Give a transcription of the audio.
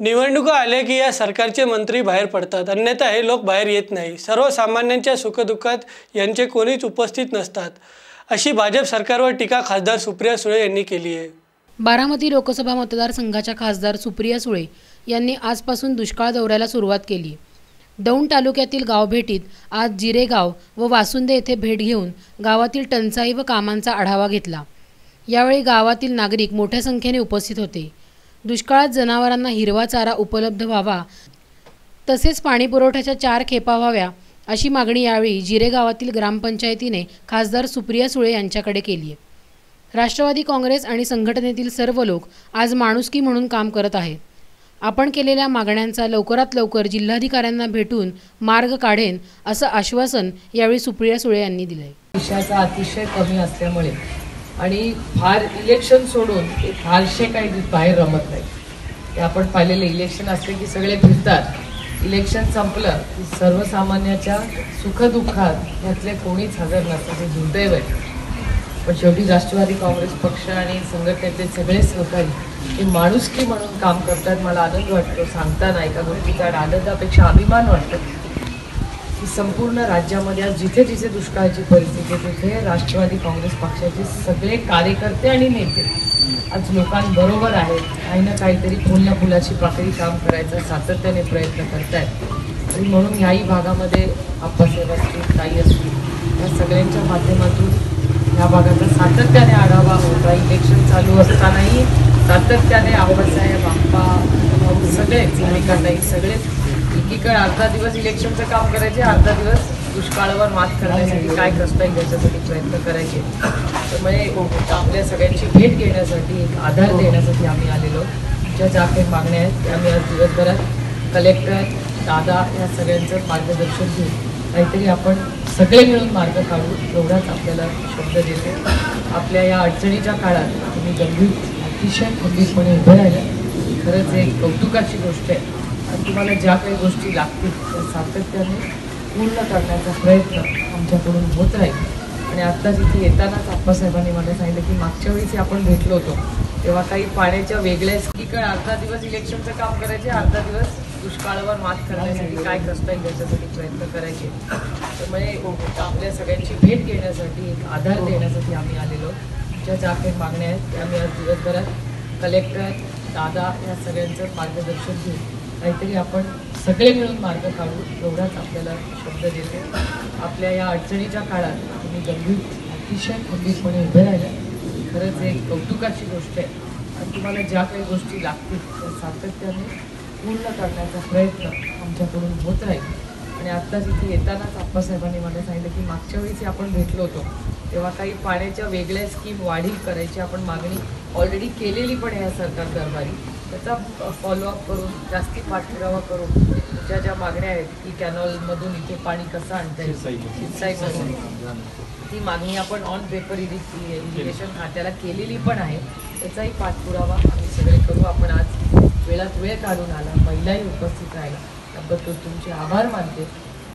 निवडणुका आल्या की या सरकारचे मंत्री बाहेर पडतात. अन्यथा हे लोक बाहेर येत नाही. सर्वसामान्यांच्या सुखदुःखात यांचे कोणीच उपस्थित नसतात. अशी भाजप सरकारवर टीका खासदार सुप्रिया सुळे यांनी केली आहे. बारामती लोकसभा मतदारसंघाच्या खासदार सुप्रिया सुळे यांनी आजपासून दुष्काळ दौऱ्याला सुरुवात केली. दौंड तालुक्यातील गावभेटीत आज जिरेगाव व वासुंदे येथे भेट घेऊन गावातील टंचाई व कामांचा आढावा घेतला. यावेळी गावातील नागरिक मोठ्या संख्येने उपस्थित होते. दुष्काळात जनावरांना हिरवा चारा उपलब्ध व्हावा तसेच पाणीपुरवठ्याच्या चार खेपा व्हाव्या अशी मागणी यावेळी जिरे गावातील ग्रामपंचायतीने खासदार सुप्रिया सुळे यांच्याकडे केली आहे राष्ट्रवादी काँग्रेस आणि संघटनेतील सर्व लोक आज माणुसकी म्हणून काम करत आहेत. आपण केलेल्या मागण्यांचा लवकरात लवकर जिल्हाधिकाऱ्यांना भेटून मार्ग काढेन असं आश्वासन यावेळी सुप्रिया सुळे यांनी दिलंय. पैशाचा अतिशय कमी असल्यामुळे आणि फार इलेक्शन सोडून ते फारसे काही बाहेर रमत नाही. ते आपण पाहिलेलं इलेक्शन असले की सगळे फिरतात. इलेक्शन संपलं की सर्वसामान्याच्या सुखदुःखात ह्यातले कोणीच हजर नसतं ते दुर्दैव आहे. पण शेवटी राष्ट्रवादी काँग्रेस पक्ष आणि संघटनेतले सगळे सहकारी हे माणुसकी म्हणून काम करतात. मला आनंद वाटतो. सांगताना एका गोष्टीचा आनंदापेक्षा अभिमान वाटतो. की संपूर्ण राज्यामध्ये आज जिथे जिथे दुष्काळाची परिस्थिती तिथे राष्ट्रवादी काँग्रेस पक्षाचे सगळे कार्यकर्ते आणि नेते आज लोकांबरोबर आहेत. काही ना काहीतरी फुल फुलाची पाकळी काम करायचा सातत्याने प्रयत्न करतायत. आणि म्हणून ह्याही भागामध्ये आप्पासाहेब असतील काही असतील या सगळ्यांच्या माध्यमातून ह्या भागाचा सातत्याने आढावा होता इलेक्शन चालू असतानाही सातत्याने आप्पासाहेब आप्पा बाप्पा सगळेच ताई सगळेच एकीकडे अर्धा दिवस इलेक्शनचं काम करायचे अर्धा दिवस दुष्काळावर मात करण्यासाठी काय करता येईल याच्यासाठी प्रयत्न करायचे. त्यामुळे आपल्या सगळ्यांची भेट घेण्यासाठी एक आधार देण्यासाठी आम्ही आलेलो. ज्या ज्या काही मागण्या आहेत त्या आम्ही आज दिवसभरात कलेक्टर दादा या सगळ्यांचं मार्गदर्शन घेऊन काहीतरी आपण सगळे मिळून मार्ग काढू एवढाच आपल्याला शब्द देते. आपल्या या अडचणीच्या काळात तुम्ही गंभीर अतिशय गंभीरपणे उभे राहिलं. खरंच एक कौतुकाची गोष्ट आहे. आणि तुम्हाला ज्या काही गोष्टी लागतील त्या सातत्याने पूर्ण करण्याचा प्रयत्न आमच्याकडून होत राहील आणि आत्ताच इथे येतानाच आप्पासाहेबांनी मला सांगितलं की मागच्या वेळीच आपण भेटलो होतो तेव्हा काही पाण्याच्या वेगळ्या काय अर्धा दिवस इलेक्शनचं काम करायचे अर्धा दिवस दुष्काळावर मात करण्यासाठी काय करता येईल त्याच्यासाठी प्रयत्न करायचे. त्यामुळे आपल्या सगळ्यांची भेट घेण्यासाठी एक आधार देण्यासाठी आम्ही आलेलो. ज्या ज्या काही मागण्या आहेत त्या आम्ही आज दिवसभरात कलेक्टर दादा या सगळ्यांचं मार्गदर्शन घेऊ काहीतरी आपण सगळे मिळून मार्ग काढू एवढाच आपल्याला शब्द देतो. आपल्या या अडचणीच्या काळात तुम्ही गंभीर अतिशय गंभीरपणे उभे राहिल्या खरंच एक कौतुकाची गोष्ट आहे. आणि तुम्हाला ज्या काही गोष्टी लागतील त्या सातत्याने पूर्ण करण्याचा प्रयत्न आमच्याकडून होत राहील. आणि आत्ताच इथे येतानाच आप्पासाहेबांनी मला सांगितलं की मागच्या वेळीच आपण भेटलो होतो. तेव्हा काही पाण्याच्या वेगळ्या स्कीम वाढीव करायची आपण मागणी ऑलरेडी केलेली पण आहे या सरकार दरबारी. त्याचा फॉलोअप करून जास्ती पाठपुरावा करून ज्या ज्या मागण्या आहेत की कॅनॉलमधून इथे पाणी कसं आणता येईल सिंचाईमधून ती मागणी आपण ऑन पेपर इरिगेशन खात्याला केलेली पण आहे. त्याचाही पाठपुरावा आम्ही सगळे करू. आपण आज वेळात वेळ काढून आला. महिलाही उपस्थित राहिला. त्याबद्दल तुमचे आभार मानते.